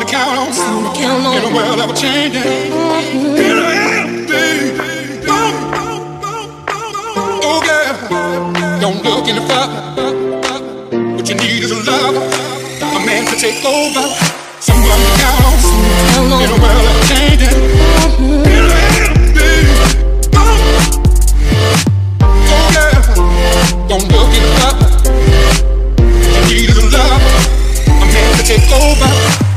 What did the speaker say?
yeah. Oh, oh, oh. Someone to count on in a world ever changing. What you need is a love, a man to take over. Oh, yeah. Don't look any further. What you need is a love, a man to take over. Someone to count on, Someone to count on. in a world ever changing. Yeah, don't look any. What you need is a love, a man to take over. Someone to count on, in a world ever changing. Oh yeah, don't look any further. What you need is a love, a man to take over.